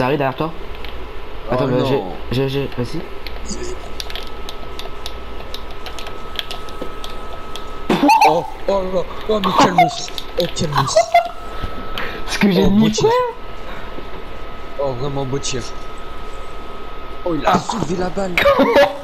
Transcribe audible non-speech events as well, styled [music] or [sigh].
Ça arrive derrière toi ah Attends, Oh bah, j'ai. j'ai- Vas-y. Oh, oh là, oh mais quel monstre Oh quel monstre Ce que j'ai Oh, mis tir. Oh vraiment beau tir Oh il a ah. soulevé la balle [laughs]